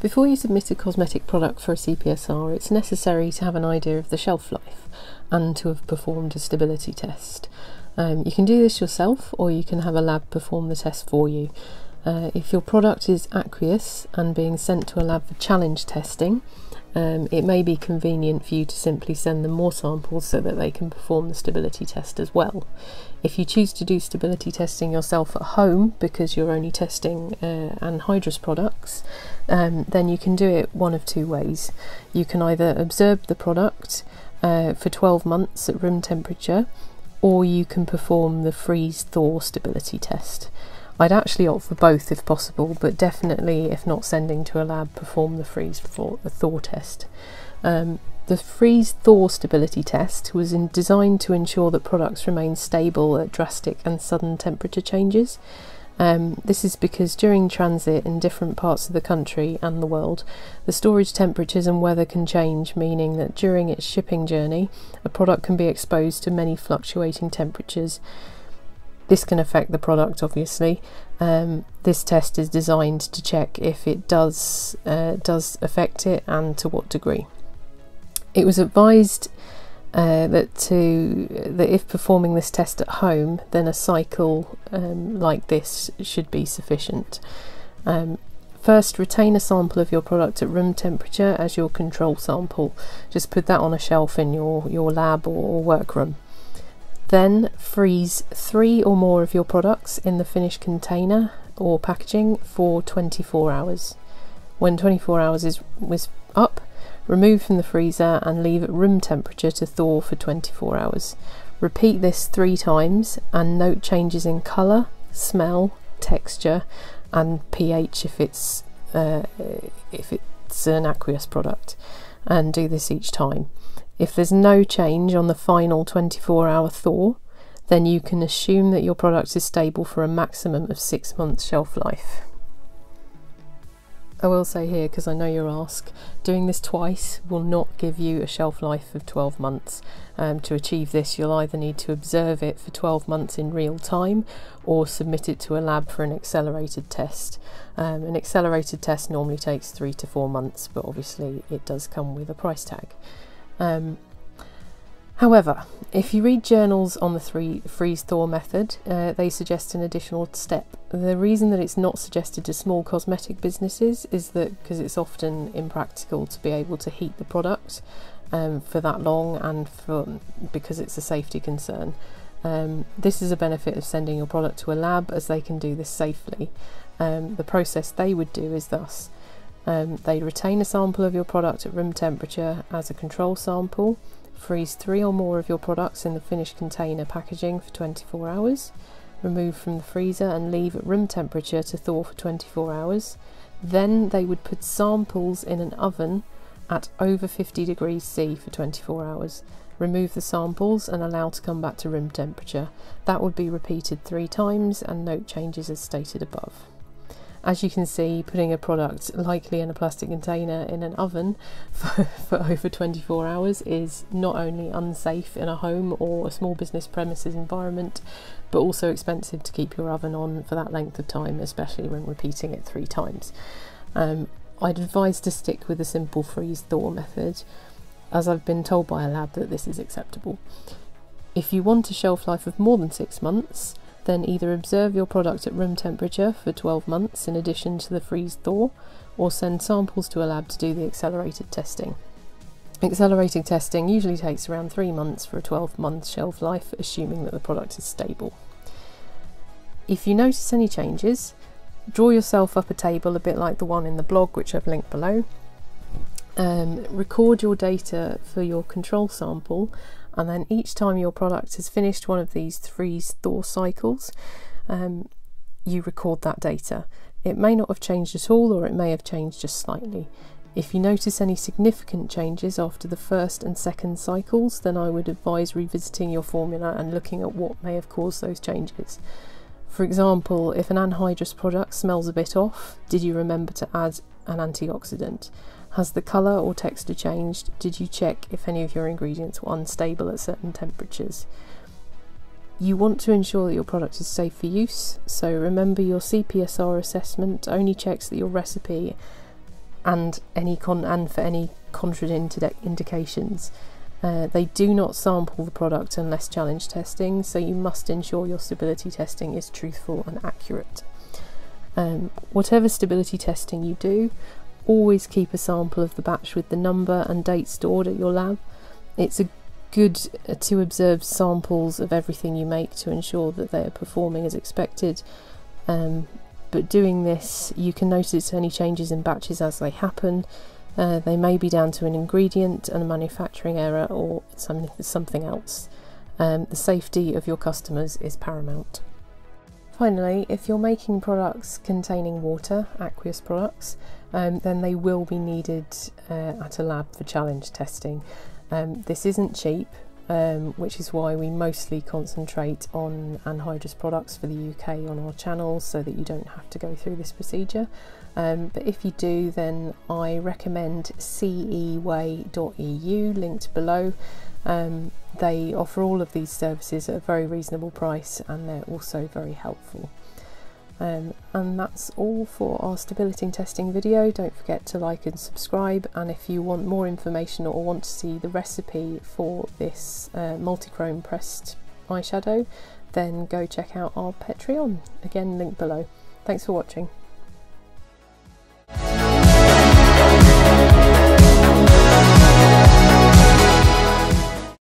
Before you submit a cosmetic product for a CPSR, it's necessary to have an idea of the shelf life and to have performed a stability test. Um, you can do this yourself or you can have a lab perform the test for you. Uh, if your product is aqueous and being sent to a lab for challenge testing, um, it may be convenient for you to simply send them more samples so that they can perform the stability test as well. If you choose to do stability testing yourself at home because you're only testing uh, anhydrous products, um, then you can do it one of two ways. You can either observe the product uh, for 12 months at room temperature or you can perform the freeze thaw stability test. I'd actually opt for both if possible, but definitely, if not sending to a lab, perform the freeze thaw, thaw test. Um, the freeze thaw stability test was in, designed to ensure that products remain stable at drastic and sudden temperature changes. Um, this is because during transit in different parts of the country and the world, the storage temperatures and weather can change, meaning that during its shipping journey, a product can be exposed to many fluctuating temperatures this can affect the product, obviously. Um, this test is designed to check if it does uh, does affect it and to what degree. It was advised uh, that to that if performing this test at home, then a cycle um, like this should be sufficient. Um, first, retain a sample of your product at room temperature as your control sample. Just put that on a shelf in your your lab or workroom. Then freeze three or more of your products in the finished container or packaging for 24 hours. When 24 hours is, is up, remove from the freezer and leave at room temperature to thaw for 24 hours. Repeat this three times and note changes in colour, smell, texture, and pH if it's uh, if it's an aqueous product, and do this each time. If there's no change on the final 24 hour thaw, then you can assume that your product is stable for a maximum of six months shelf life. I will say here, because I know you'll ask, doing this twice will not give you a shelf life of 12 months. Um, to achieve this, you'll either need to observe it for 12 months in real time or submit it to a lab for an accelerated test. Um, an accelerated test normally takes three to four months, but obviously it does come with a price tag. Um, however, if you read journals on the three freeze thaw method, uh, they suggest an additional step. The reason that it's not suggested to small cosmetic businesses is that because it's often impractical to be able to heat the product um, for that long and for, because it's a safety concern. Um, this is a benefit of sending your product to a lab as they can do this safely. Um, the process they would do is thus um, they retain a sample of your product at room temperature as a control sample, freeze three or more of your products in the finished container packaging for 24 hours, remove from the freezer and leave at room temperature to thaw for 24 hours. Then they would put samples in an oven at over 50 degrees C for 24 hours. Remove the samples and allow to come back to room temperature. That would be repeated three times and note changes as stated above. As you can see, putting a product likely in a plastic container in an oven for, for over 24 hours is not only unsafe in a home or a small business premises environment, but also expensive to keep your oven on for that length of time, especially when repeating it three times. Um, I'd advise to stick with the simple freeze thaw method, as I've been told by a lab that this is acceptable. If you want a shelf life of more than six months, then either observe your product at room temperature for 12 months in addition to the freeze thaw, or send samples to a lab to do the accelerated testing. Accelerating testing usually takes around 3 months for a 12 month shelf life, assuming that the product is stable. If you notice any changes, draw yourself up a table a bit like the one in the blog, which I've linked below. Um, record your data for your control sample and then each time your product has finished one of these freeze thaw cycles um, you record that data. It may not have changed at all or it may have changed just slightly. If you notice any significant changes after the first and second cycles then I would advise revisiting your formula and looking at what may have caused those changes. For example, if an anhydrous product smells a bit off, did you remember to add an antioxidant? Has the colour or texture changed? Did you check if any of your ingredients were unstable at certain temperatures? You want to ensure that your product is safe for use, so remember your CPSR assessment only checks that your recipe and any con and for any contraindications. Uh, they do not sample the product unless challenge testing, so you must ensure your stability testing is truthful and accurate. Um, whatever stability testing you do, always keep a sample of the batch with the number and date stored at your lab. It's a good uh, to observe samples of everything you make to ensure that they are performing as expected. Um, but doing this, you can notice any changes in batches as they happen. Uh, they may be down to an ingredient and a manufacturing error or something, something else. Um, the safety of your customers is paramount. Finally, if you're making products containing water, aqueous products, um, then they will be needed uh, at a lab for challenge testing. Um, this isn't cheap, um, which is why we mostly concentrate on anhydrous products for the UK on our channel so that you don't have to go through this procedure. Um, but if you do, then I recommend ceway.eu, linked below. Um, they offer all of these services at a very reasonable price and they're also very helpful. Um, and that's all for our stability and testing video. Don't forget to like and subscribe. And if you want more information or want to see the recipe for this uh, multi-chrome pressed eyeshadow, then go check out our Patreon. Again, link below. Thanks for watching.